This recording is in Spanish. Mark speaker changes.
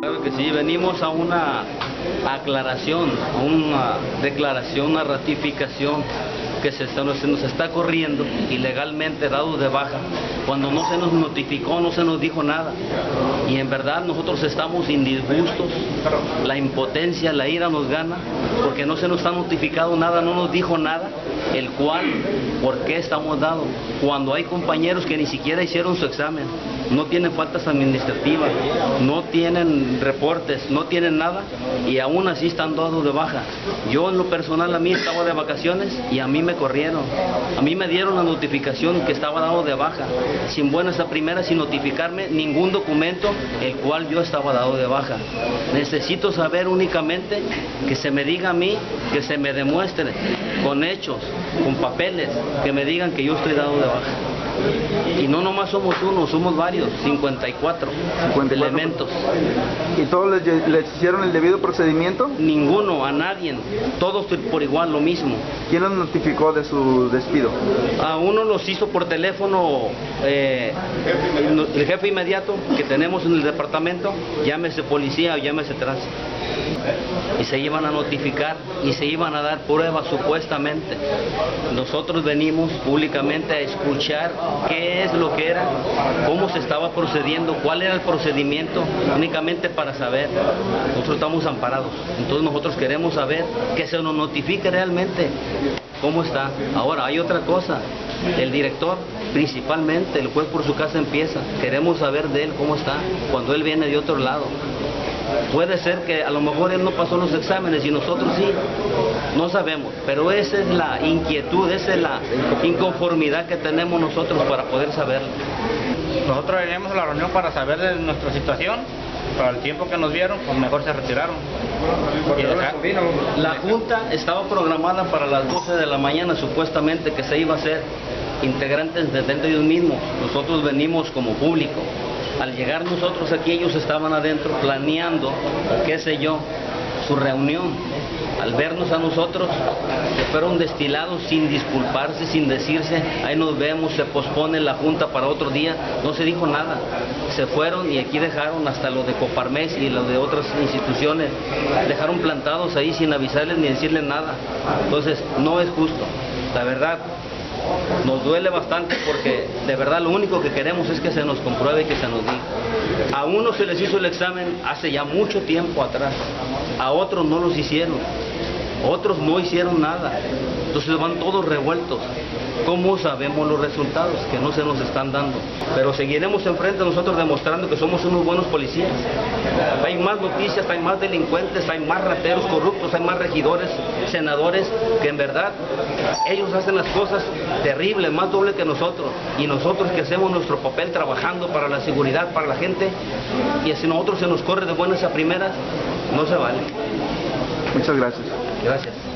Speaker 1: Claro que sí, venimos a una aclaración, una declaración, una ratificación que se, está- se nos está corriendo ilegalmente dado de baja, cuando no se nos notificó, no se nos dijo nada. Y en verdad nosotros estamos indisgustos, la impotencia, la ira nos gana, porque no se nos ha notificado nada, no nos dijo nada, el cual, ¿por qué estamos dados? Cuando hay compañeros que ni siquiera hicieron su examen, no tienen faltas administrativas, no tienen reportes, no tienen nada y aún así están dados de baja. Yo en lo personal a mí estaba de vacaciones y a mí me corrieron. A mí me dieron la notificación que estaba dado de baja, sin buenas a primeras, sin notificarme ningún documento el cual yo estaba dado de baja. Necesito saber únicamente que se me diga a mí, que se me demuestre con hechos, con papeles, que me digan que yo estoy dado de baja. Y no nomás somos uno, somos varios, 54,
Speaker 2: 54.
Speaker 1: elementos.
Speaker 2: ¿Y todos les, hicieron el debido procedimiento?
Speaker 1: Ninguno, a nadie, todos por igual lo mismo.
Speaker 2: ¿Quién los notificó de su despido?
Speaker 1: A uno los hizo por teléfono eh, el jefe inmediato que tenemos en el departamento, llámese policía o llámese tránsito. Y se iban a notificar y se iban a dar pruebas supuestamente. Nosotros venimos públicamente a escuchar qué es lo que era, cómo se estaba procediendo, cuál era el procedimiento, únicamente para saber. Nosotros estamos amparados, entonces nosotros queremos saber que se nos notifique realmente cómo está. Ahora, hay otra cosa. El director, principalmente, el juez por su casa empieza. Queremos saber de él cómo está cuando él viene de otro lado. Puede ser que a lo mejor él no pasó los exámenes y nosotros sí, no sabemos, pero esa es la inquietud, esa es la inconformidad que tenemos nosotros para poder saberlo.
Speaker 3: Nosotros venimos a la reunión para saber de nuestra situación, para el tiempo que nos dieron, pues mejor se retiraron.
Speaker 1: La junta estaba programada para las 12 de la mañana supuestamente que se iba a hacer integrantes de dentro de ellos mismos. Nosotros venimos como público. Al llegar nosotros aquí ellos estaban adentro planeando, qué sé yo, su reunión. Al vernos a nosotros, se fueron destilados sin disculparse, sin decirse, ahí nos vemos, se pospone la junta para otro día, no se dijo nada. Se fueron y aquí dejaron hasta lo de Coparmex y lo de otras instituciones, dejaron plantados ahí sin avisarles ni decirles nada. Entonces, no es justo, la verdad. Nos duele bastante porque de verdad lo único que queremos es que se nos compruebe y que se nos diga. A unos se les hizo el examen hace ya mucho tiempo atrás, a otros no los hicieron, otros no hicieron nada. Entonces van todos revueltos. ¿Cómo sabemos los resultados que no se nos están dando? Pero seguiremos enfrente nosotros demostrando que somos unos buenos policías. Hay más noticias, hay más delincuentes, hay más rateros corruptos, hay más regidores, senadores, que en verdad ellos hacen las cosas terribles, más doble que nosotros. Y nosotros que hacemos nuestro papel trabajando para la seguridad, para la gente, y si nosotros se nos corre de buenas a primeras, no se vale.
Speaker 2: Muchas gracias.
Speaker 1: Gracias.